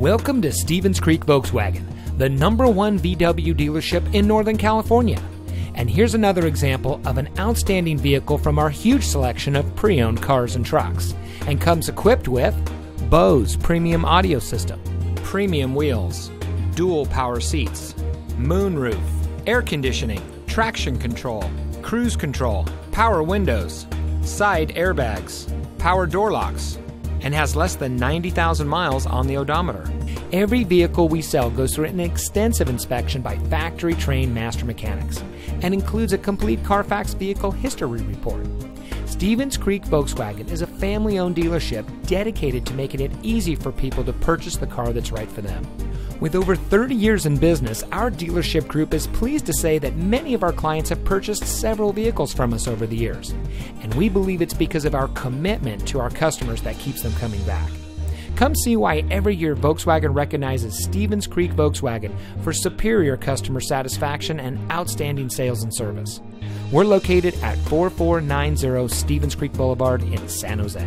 Welcome to Stevens Creek Volkswagen, the number one VW dealership in Northern California. And here's another example of an outstanding vehicle from our huge selection of pre owned cars and trucks. And comes equipped with Bose premium audio system, premium wheels, dual power seats, moonroof, air conditioning, traction control, cruise control, power windows, side airbags, power door locks and has less than 90,000 miles on the odometer. Every vehicle we sell goes through an extensive inspection by factory trained master mechanics and includes a complete Carfax vehicle history report. Stevens Creek Volkswagen is a family owned dealership dedicated to making it easy for people to purchase the car that's right for them. With over 30 years in business, our dealership group is pleased to say that many of our clients have purchased several vehicles from us over the years. And we believe it's because of our commitment to our customers that keeps them coming back. Come see why every year Volkswagen recognizes Stevens Creek Volkswagen for superior customer satisfaction and outstanding sales and service. We're located at 4490 Stevens Creek Boulevard in San Jose.